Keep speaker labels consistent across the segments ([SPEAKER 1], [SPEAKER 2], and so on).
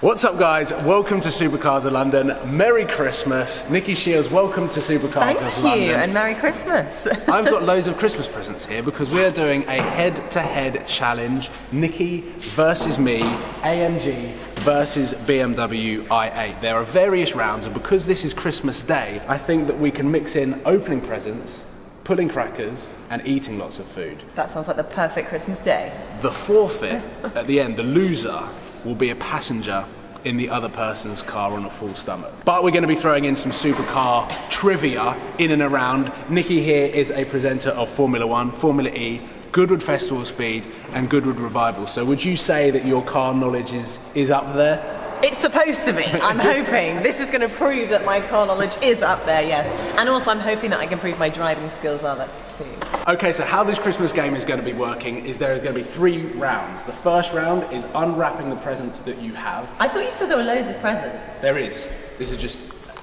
[SPEAKER 1] What's up, guys? Welcome to Supercars of London. Merry Christmas. Nicki Shields, welcome to Supercars
[SPEAKER 2] Thank
[SPEAKER 1] of
[SPEAKER 2] you,
[SPEAKER 1] London.
[SPEAKER 2] and Merry Christmas.
[SPEAKER 1] I've got loads of Christmas presents here because we are doing a head to head challenge Nicki versus me, AMG versus BMW i8. There are various rounds, and because this is Christmas Day, I think that we can mix in opening presents, pulling crackers, and eating lots of food.
[SPEAKER 2] that sounds like the perfect Christmas day.
[SPEAKER 1] The forfeit at the end, the loser, will be a passenger in the other person's car on a full stomach. But we're going to be throwing in some supercar trivia in and around. Nicki here is a presenter of Formula One, Formula E, Goodwood Festival of Speed, and Goodwood Revival. So would you say that your car knowledge is, is up there?
[SPEAKER 2] It's supposed to be. I'm hoping. This is going to prove that my car knowledge is up there, yes. And also, I'm hoping that I can prove my driving skills are there too.
[SPEAKER 1] Okay, so how this Christmas game is going to be working is there is going to be three rounds. The first round is unwrapping the presents that you have.
[SPEAKER 2] I thought you said there were loads of presents.
[SPEAKER 1] There is. This is just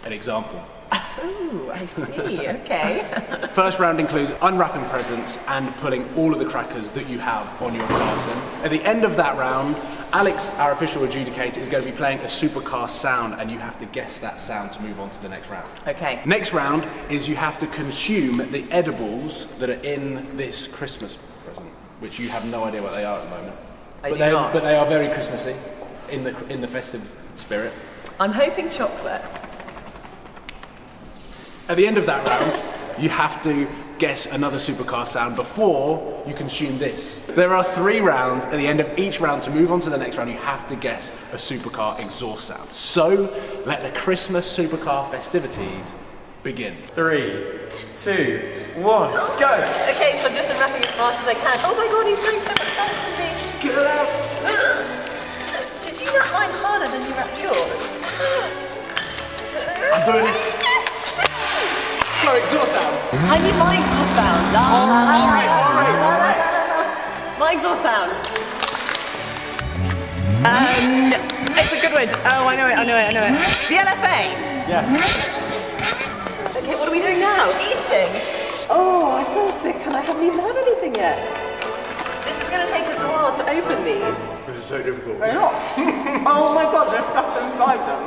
[SPEAKER 1] an example.
[SPEAKER 2] Oh, I see. Okay.
[SPEAKER 1] First round includes unwrapping presents and pulling all of the crackers that you have on your person. At the end of that round, Alex, our official adjudicator, is going to be playing a supercar sound, and you have to guess that sound to move on to the next round.
[SPEAKER 2] Okay.
[SPEAKER 1] Next round is you have to consume the edibles that are in this Christmas present, which you have no idea what they are at the moment.
[SPEAKER 2] I
[SPEAKER 1] but
[SPEAKER 2] do
[SPEAKER 1] they,
[SPEAKER 2] not.
[SPEAKER 1] But they are very Christmassy in the in the festive spirit.
[SPEAKER 2] I'm hoping chocolate.
[SPEAKER 1] At the end of that round, you have to guess another supercar sound before you consume this. There are three rounds. At the end of each round, to move on to the next round, you have to guess a supercar exhaust sound. So let the Christmas supercar festivities begin.
[SPEAKER 3] Three, two, one, go!
[SPEAKER 2] Okay, so I'm just unwrapping as fast as I can. Oh my god, he's going so much faster than me.
[SPEAKER 1] Get it out!
[SPEAKER 2] Did you wrap mine harder than you wrapped yours?
[SPEAKER 1] I'm doing this. Go, exhaust sound.
[SPEAKER 2] I need my exhaust sound. La, la, la, la,
[SPEAKER 1] all right,
[SPEAKER 2] la,
[SPEAKER 1] all right,
[SPEAKER 2] la,
[SPEAKER 1] all
[SPEAKER 2] la, la, la, la. My exhaust sound. Um, it's a good one. Oh, I know it, I know it, I know it. The LFA.
[SPEAKER 1] Yes.
[SPEAKER 2] Okay, what are we doing now? Eating. Oh, I feel sick and I haven't even had anything yet. This is going to take us a while to open these.
[SPEAKER 1] This is so difficult.
[SPEAKER 2] They're not. oh my god, there's stuff inside them.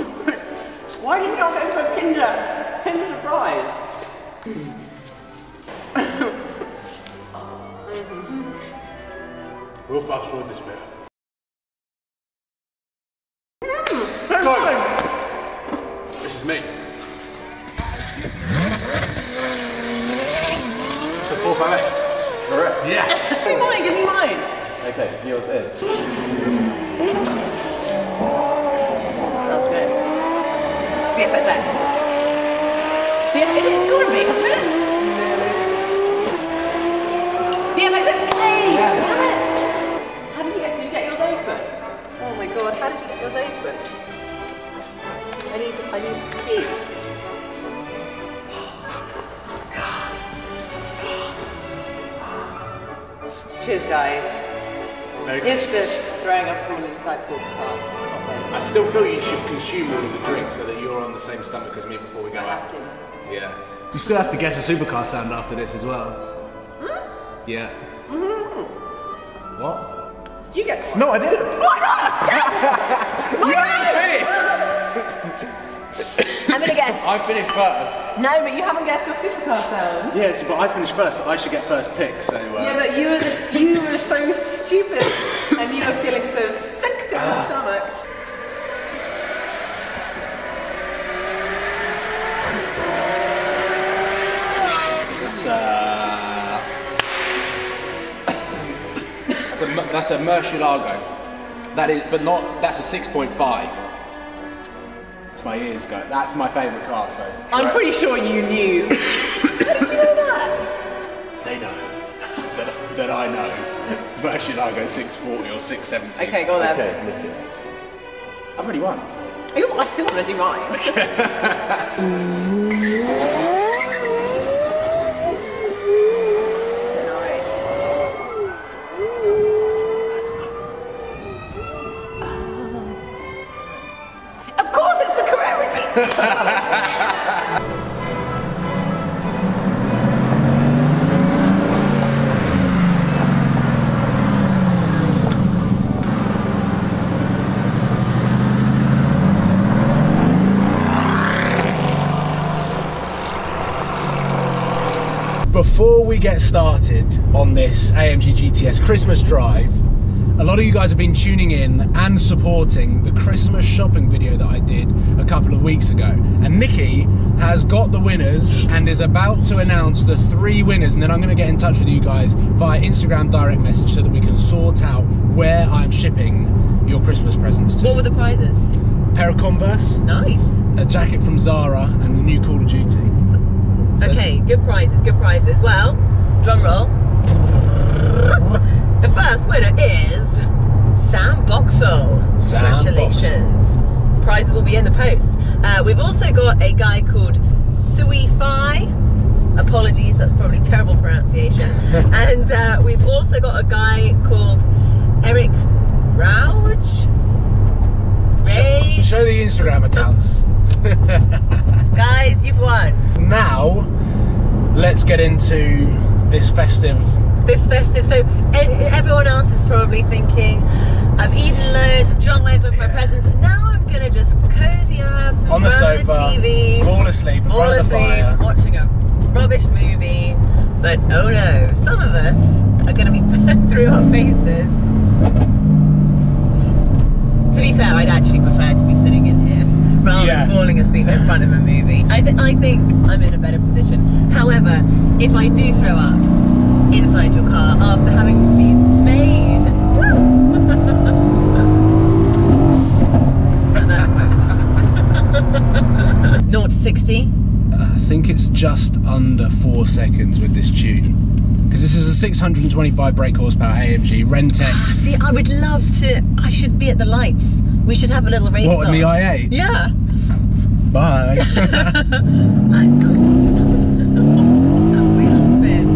[SPEAKER 2] Why didn't you go for Kinder? Kinder Surprise.
[SPEAKER 1] We'll fast forward this bit.
[SPEAKER 2] So
[SPEAKER 1] Go. This is me. The fourth LA.
[SPEAKER 3] Correct.
[SPEAKER 1] Yes.
[SPEAKER 2] Give me mine, give me mine.
[SPEAKER 3] Okay, yours is.
[SPEAKER 2] Sounds Cheers, guys.
[SPEAKER 1] Very
[SPEAKER 2] Here's
[SPEAKER 1] good.
[SPEAKER 2] to throwing up all inside Paul's car.
[SPEAKER 1] I still feel you should consume all of the drinks so that you're on the same stomach as me before we go
[SPEAKER 2] I
[SPEAKER 1] out.
[SPEAKER 2] to.
[SPEAKER 1] Yeah. You still have to guess a supercar sound after this as well. Yeah. Mm-hmm. What?
[SPEAKER 2] Did you guess one?
[SPEAKER 1] No, I didn't.
[SPEAKER 2] Why not?
[SPEAKER 1] You haven't
[SPEAKER 2] I'm gonna guess.
[SPEAKER 1] I finished first.
[SPEAKER 2] No, but you haven't guessed your supercar sound.
[SPEAKER 1] Yes, but I finished first, so I should get first pick. So. Uh,
[SPEAKER 2] Yeah, but you were the, you were so stupid, and you were feeling so sick to your stomach.
[SPEAKER 1] That's uh. that's a that's a Murcielago. That is, but not. That's a six point five. That's my ears go. That's my favourite car. So.
[SPEAKER 2] I'm pretty sure you knew. How did you know that?
[SPEAKER 1] They know that, that I know. Murcielago six forty or six seventy.
[SPEAKER 2] Okay, go on then.
[SPEAKER 3] Okay, Nicki.
[SPEAKER 1] I've already won.
[SPEAKER 2] Oh, I still want to do mine.
[SPEAKER 1] Before we get started on this AMG GTS Christmas drive, a lot of you guys have been tuning in and supporting the Christmas shopping video that I did a couple of weeks ago. And Nicki has got the winners and is about to announce the three winners. And then I'm going to get in touch with you guys via Instagram direct message so that we can sort out where I'm shipping your Christmas presents to.
[SPEAKER 2] What were the prizes?
[SPEAKER 1] pair of Converse,
[SPEAKER 2] Nice.
[SPEAKER 1] a jacket from Zara, and the new Call of Duty. So
[SPEAKER 2] Okay, good prizes, good prizes. Well, drum roll. The first winner is Sam Boxall.
[SPEAKER 1] Sam
[SPEAKER 2] Congratulations. Prizes will be in the post. Uh, we've also got a guy called Sui Fi. Apologies, that's probably terrible pronunciation. and uh, we've also got a guy called Eric Rauch. Rage.
[SPEAKER 1] Show the Instagram accounts.
[SPEAKER 2] Guys, you've won.
[SPEAKER 1] Now, let's get into this festive.
[SPEAKER 2] this festive. So everyone else is probably thinking, I've eaten loads, I've drunk loads with my presents, and now I'm gonna just cozy up
[SPEAKER 1] On the sofa,
[SPEAKER 2] the TV,
[SPEAKER 1] fall asleep
[SPEAKER 2] fall
[SPEAKER 1] front of the
[SPEAKER 2] asleep,
[SPEAKER 1] fire.
[SPEAKER 2] watching a rubbish movie. But oh no, some of us are gonna be put through our faces. To be fair, I'd actually prefer to be sitting in here rather
[SPEAKER 1] Yeah.
[SPEAKER 2] than falling asleep in front of a movie. I, th- I think I'm in a better position. However, if I do throw up inside your car after having to be made, and that's my 0 to 60.
[SPEAKER 1] I think it's just under four seconds with this tune. Because this is a 625 brake horsepower AMG RennTech.
[SPEAKER 2] Ah, see, I would love to. I should be at the lights. We should have a little race.
[SPEAKER 1] What, in the
[SPEAKER 2] on.
[SPEAKER 1] i8?
[SPEAKER 2] Yeah.
[SPEAKER 1] Bye.
[SPEAKER 2] Wheel spin.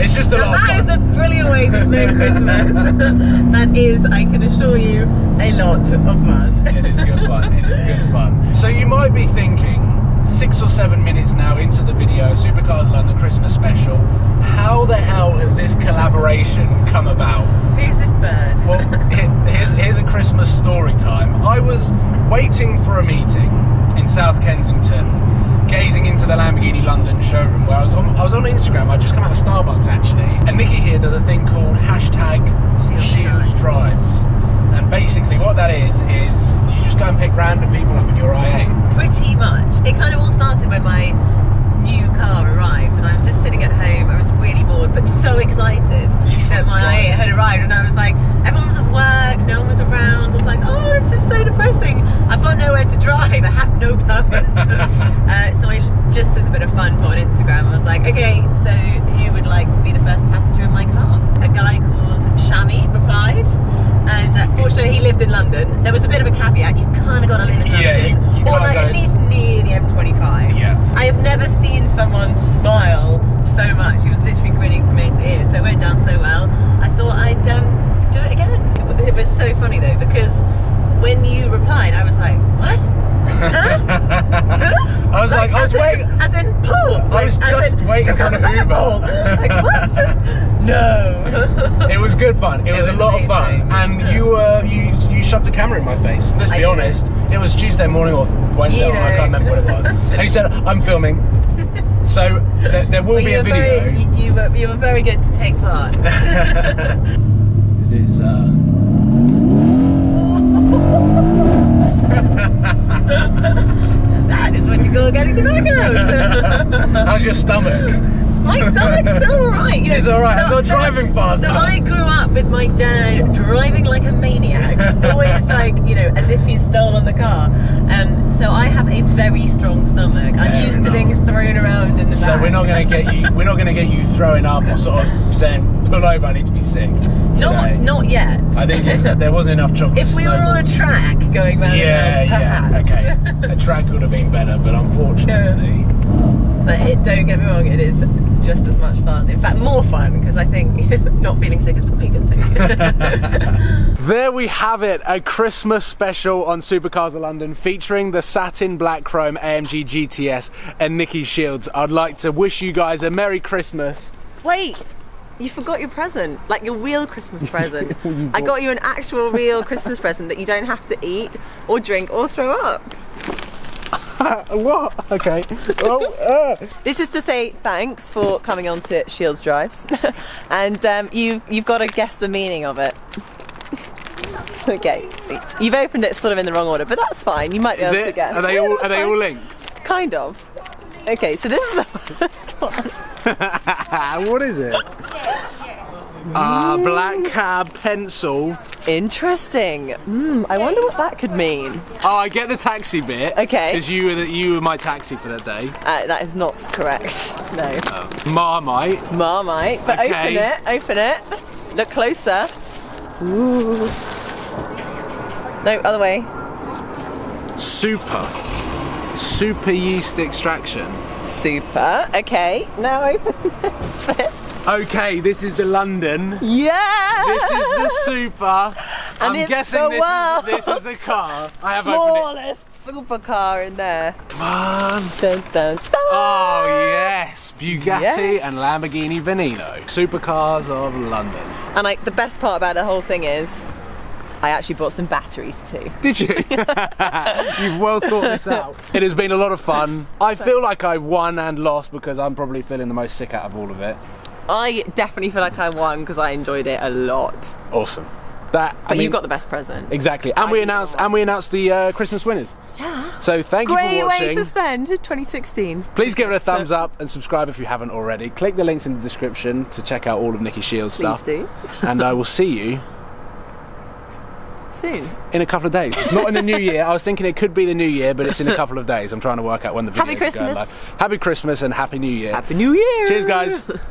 [SPEAKER 1] it's just a
[SPEAKER 2] Now
[SPEAKER 1] lot of
[SPEAKER 2] that is
[SPEAKER 1] fun.
[SPEAKER 2] a brilliant way to spend Christmas. that is, I can assure you, a lot of fun.
[SPEAKER 1] It is good fun. It is good fun. So you might be thinking, six or seven minutes now into the video, Supercars London Christmas special, how the hell has this collaboration come about?
[SPEAKER 2] Who's this bird?
[SPEAKER 1] Well, here's, here's a Christmas story time. I was waiting for a meeting in South Kensington, the Lamborghini London showroom where I was on, I was on Instagram. I'd just come out of Starbucks actually. And Nicki here does a thing called hashtag
[SPEAKER 2] Shields
[SPEAKER 1] Drives. And basically what that is, is you just go and pick random people up in your i8.
[SPEAKER 2] Pretty much. It kind of all started when my new car arrived, and I was just sitting at home. I was really bored, but so excited that my. Had arrived, and I was like, everyone was at work, no one was around. I was like, oh, this is so depressing. I've got nowhere to drive. I have no purpose. uh, so I just as a bit of fun put on Instagram. I was like, okay, so who would like to be the first passenger in my car? A guy called Shami replied. And uh, fortunately, he lived in London. There was a bit of a caveat. You kind of got to live in London,
[SPEAKER 1] Yeah, you- you
[SPEAKER 2] or
[SPEAKER 1] can't
[SPEAKER 2] like
[SPEAKER 1] go-
[SPEAKER 2] at least near the M25.
[SPEAKER 1] Yeah.
[SPEAKER 2] I have never seen someone smile so much. He was literally grinning from ear to ear. So it went down so well. I thought I'd um, do it again. It, it was so funny though because when you replied, I was like, what? Huh? Who?
[SPEAKER 1] I was like, I was
[SPEAKER 2] in-
[SPEAKER 1] waiting-
[SPEAKER 2] As in Paul.
[SPEAKER 1] I was just
[SPEAKER 2] in-
[SPEAKER 1] waiting for an Uber.
[SPEAKER 2] Like what? no.
[SPEAKER 1] It was good fun. It, was,
[SPEAKER 2] was
[SPEAKER 1] a lot of fun, and
[SPEAKER 2] Yeah.
[SPEAKER 1] you uh, you you shoved a camera in my face. Let's
[SPEAKER 2] I
[SPEAKER 1] be
[SPEAKER 2] did.
[SPEAKER 1] honest. It was Tuesday morning or Wednesday.
[SPEAKER 2] You
[SPEAKER 1] I can't remember what it was. and you said, "I'm filming." So there, there will
[SPEAKER 2] Well,
[SPEAKER 1] be a video.
[SPEAKER 2] Very, you, you were, you were very good to take part.
[SPEAKER 1] It is. Uh,
[SPEAKER 2] that is what you call getting the back out.
[SPEAKER 1] how's your stomach?
[SPEAKER 2] My stomach's still alright, you know.
[SPEAKER 1] It's all right, I'm not driving fast
[SPEAKER 2] So. I grew up with my dad driving like a maniac, always like you know, as if he's stolen the car. So I have a very strong stomach. I'm used to being thrown around in the
[SPEAKER 1] So
[SPEAKER 2] back.
[SPEAKER 1] we're not going to get you. We're not going to get you throwing up or sort of saying, "Pull over, I need to be sick."
[SPEAKER 2] not
[SPEAKER 1] today."
[SPEAKER 2] not yet.
[SPEAKER 1] I think there wasn't enough chocolate.
[SPEAKER 2] if we were on a track going round
[SPEAKER 1] Yeah,
[SPEAKER 2] and round,
[SPEAKER 1] yeah, okay. A track would have been better, but unfortunately.
[SPEAKER 2] But it, don't get me wrong, it is just as much fun. In fact, more fun because I think not feeling sick is probably a good thing.
[SPEAKER 1] There we have it, a Christmas special on Supercars of London featuring the satin black chrome AMG GTS and Nicki Shields. I'd like to wish you guys a Merry Christmas.
[SPEAKER 2] Wait, you forgot your present, like your real Christmas present. I got you an actual real Christmas present that you don't have to eat or drink or throw up.
[SPEAKER 1] what? Okay. Oh, uh.
[SPEAKER 2] This is to say thanks for coming on to Shields Drives, and um, you you've got to guess the meaning of it. okay, you've opened it sort of in the wrong order, but that's fine. You might be
[SPEAKER 1] Is
[SPEAKER 2] able to
[SPEAKER 1] it?
[SPEAKER 2] guess.
[SPEAKER 1] Are they
[SPEAKER 2] Yeah,
[SPEAKER 1] all?
[SPEAKER 2] that's
[SPEAKER 1] Are they all linked?
[SPEAKER 2] Kind of. Okay, so this is the first one.
[SPEAKER 1] What is it? Ah, black cab pencil.
[SPEAKER 2] Interesting. Hmm, I wonder what that could mean.
[SPEAKER 1] Oh, I get the taxi bit.
[SPEAKER 2] Okay.
[SPEAKER 1] Because you were the, you were my taxi for that day.
[SPEAKER 2] Uh, that is not correct. No.
[SPEAKER 1] Marmite.
[SPEAKER 2] Marmite. But
[SPEAKER 1] Okay.
[SPEAKER 2] open it. Open it. Look closer. Ooh. No, other way.
[SPEAKER 1] Super. Super yeast extraction.
[SPEAKER 2] Super. Okay. Now open this bit.
[SPEAKER 1] Okay, this is the London.
[SPEAKER 2] Yeah.
[SPEAKER 1] This is the super. I'm
[SPEAKER 2] it's
[SPEAKER 1] guessing this is, this is a car. I have opened
[SPEAKER 2] smallest supercar in there.
[SPEAKER 1] Come on.
[SPEAKER 2] Dun, dun, dun.
[SPEAKER 1] Oh yes, Bugatti
[SPEAKER 2] Yes.
[SPEAKER 1] and Lamborghini Veneno, supercars of London.
[SPEAKER 2] And like the best part about the whole thing is, I actually bought some batteries too.
[SPEAKER 1] Did you? You've well thought this out. It has been a lot of fun. I feel like I won and lost because I'm probably feeling the most sick out of all of it.
[SPEAKER 2] I definitely feel like I won because I enjoyed it a lot.
[SPEAKER 1] Awesome. That I
[SPEAKER 2] But
[SPEAKER 1] mean,
[SPEAKER 2] you got the best present.
[SPEAKER 1] exactly, and
[SPEAKER 2] I
[SPEAKER 1] we announced and we announced the uh, Christmas winners.
[SPEAKER 2] Yeah.
[SPEAKER 1] So thank you for watching.
[SPEAKER 2] Great way to spend 2016.
[SPEAKER 1] Please give it a thumbs up and subscribe if you haven't already. Click the links in the description to check out all of Nicki Shields' stuff.
[SPEAKER 2] Please do.
[SPEAKER 1] and I will see you
[SPEAKER 2] Soon.
[SPEAKER 1] in a couple of days. Not in the new year. I was thinking it could be the new year, but it's in a couple of days. I'm trying to work out when the videos
[SPEAKER 2] Happy
[SPEAKER 1] are going
[SPEAKER 2] Christmas.
[SPEAKER 1] live. Happy Christmas and happy new year.
[SPEAKER 2] Happy New Year.
[SPEAKER 1] Cheers, guys.